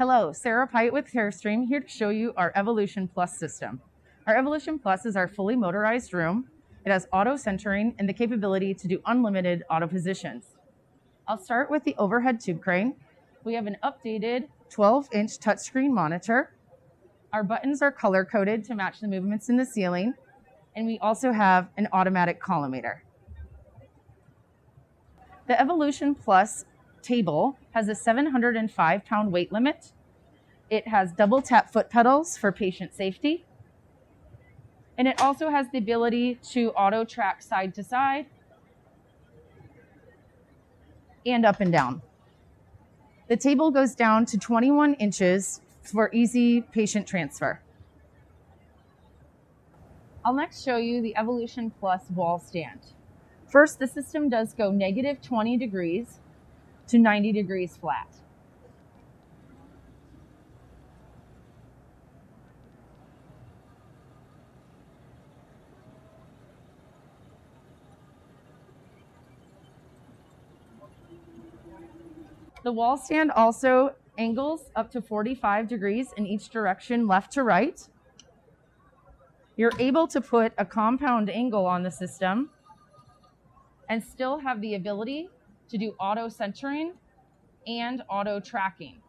Hello, Sarah Pite with Carestream here to show you our Evolution Plus system. Our Evolution Plus is our fully motorized room. It has auto centering and the capability to do unlimited auto positions. I'll start with the overhead tube crane. We have an updated 12 inch touchscreen monitor. Our buttons are color coded to match the movements in the ceiling. And we also have an automatic collimator. The Evolution Plus table has a 705 pound weight limit. It has double tap foot pedals for patient safety. And it also has the ability to auto track side to side and up and down. The table goes down to 21 inches for easy patient transfer. I'll next show you the Evolution Plus wall stand. First, the system does go negative 20 degrees to 90 degrees flat. The wall stand also angles up to 45 degrees in each direction, left to right. You're able to put a compound angle on the system and still have the ability to do auto centering and auto tracking.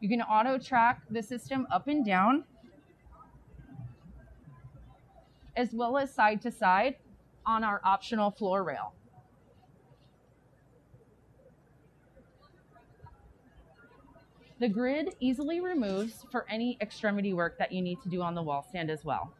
You can auto track the system up and down as well as side to side on our optional floor rail. The grid easily removes for any extremity work that you need to do on the wall stand as well.